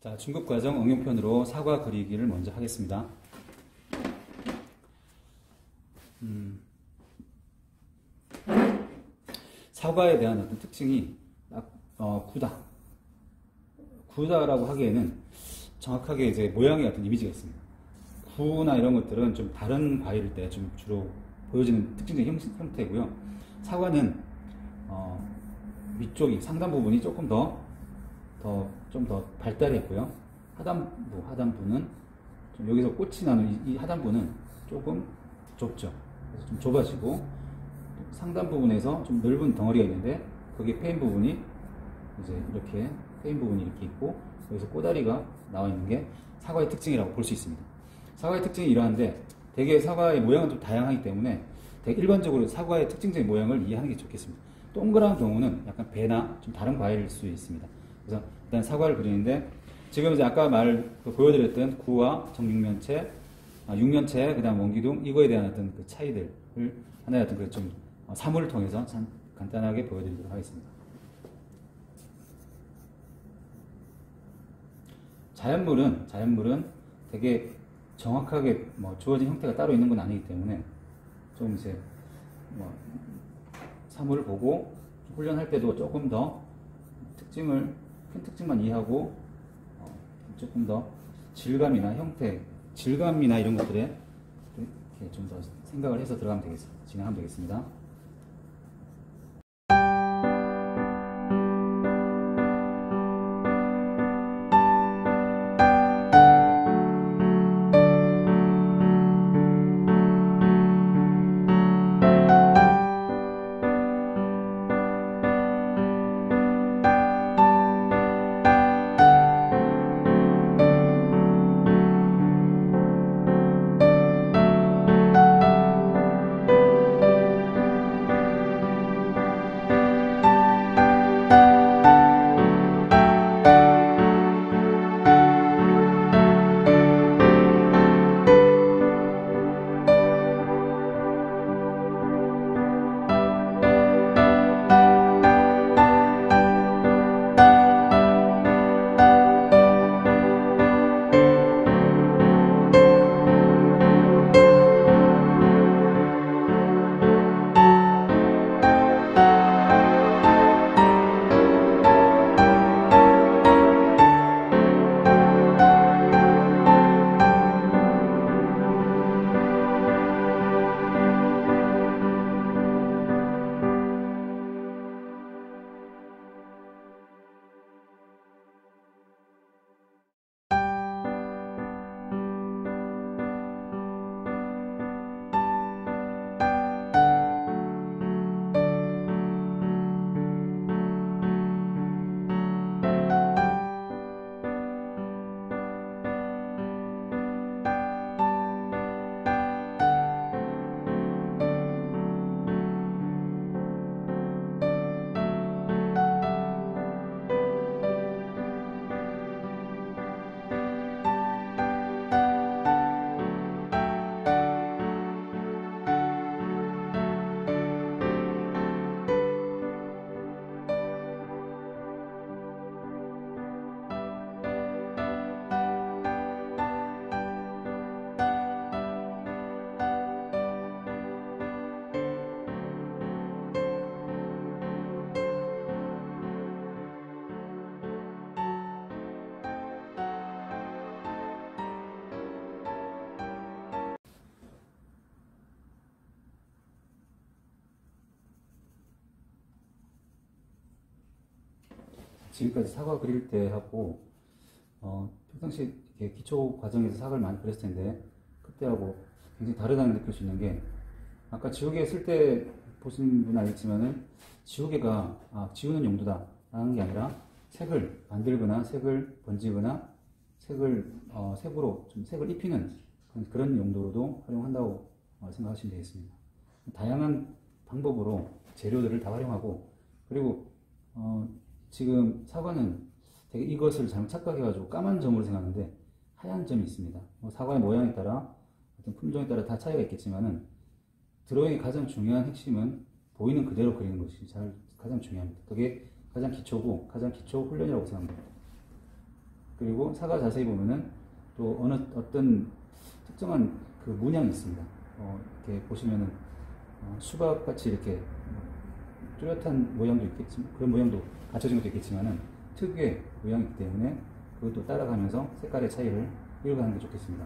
자, 중급 과정 응용편으로 사과 그리기를 먼저 하겠습니다. 음, 사과에 대한 어떤 특징이 딱, 어, 구다. 구다라고 하기에는 정확하게 이제 모양의 어떤 이미지가 있습니다. 구나 이런 것들은 좀 다른 과일일 때 좀 주로 보여지는 특징적인 형- 형태고요. 사과는 어, 위쪽이 상단 부분이 조금 더 더 좀 더 발달했고요. 하단부 하단부는 좀 여기서 꽃이 나는 이, 이 하단부는 조금 좁죠. 그래서 좀 좁아지고 상단 부분에서 좀 넓은 덩어리가 있는데 거기 페인 부분이 이제 이렇게 페인 부분이 이렇게 있고 여기서 꼬다리가 나와 있는 게 사과의 특징이라고 볼 수 있습니다. 사과의 특징이 이러한데 대개 사과의 모양은 좀 다양하기 때문에 되게 일반적으로 사과의 특징적인 모양을 이해하는 게 좋겠습니다. 동그란 경우는 약간 배나 좀 다른 과일일 수 있습니다. 그래서 일단 사과를 그리는데 지금 이제 아까 말 그 보여드렸던 구와 정육면체, 아, 육면체, 그다음 원기둥 이거에 대한 어떤 그 차이들을 하나의 어떤 그 좀 사물을 통해서 참 간단하게 보여드리도록 하겠습니다. 자연물은 자연물은 되게 정확하게 뭐 주어진 형태가 따로 있는 건 아니기 때문에 좀 이제 뭐 사물을 보고 훈련할 때도 조금 더 특징을 큰 특징만 이해하고 어, 조금 더 질감이나 형태, 질감이나 이런 것들에 좀 더 생각을 해서 들어가면 되겠습니다. 진행하면 되겠습니다. 지금까지 사과 그릴 때 하고 어, 평상시 기초 과정에서 사과를 많이 그렸을 텐데 그때하고 굉장히 다르다는 걸 느낄 수 있는 게 아까 지우개 쓸 때 보신 분은 알겠지만은 지우개가 아, 지우는 용도다 라는 게 아니라 색을 만들거나 색을 번지거나 색을 어, 색으로 좀 색을 입히는 그런- 그런 용도로도 활용한다고 어, 생각하시면 되겠습니다. 다양한 방법으로 재료들을 다 활용하고 그리고 어, 지금 사과는 되게 이것을 잘못 착각해가지고 까만 점으로 생각하는데 하얀 점이 있습니다. 뭐 사과의 모양에 따라 어떤 품종에 따라 다 차이가 있겠지만은 드로잉의 가장 중요한 핵심은 보이는 그대로 그리는 것이 잘 가장 중요합니다. 그게 가장 기초고 가장 기초 훈련이라고 생각합니다. 그리고 사과 자세히 보면은 또 어느 어떤 특정한 그 문양이 있습니다. 어, 이렇게 보시면은 어, 수박 같이 이렇게 뚜렷한 모양도 있겠지만 그런 모양도 갖춰진 것도 있겠지만은 특유의 모양이기 때문에 그것도 따라가면서 색깔의 차이를 읽어가는 게 좋겠습니다.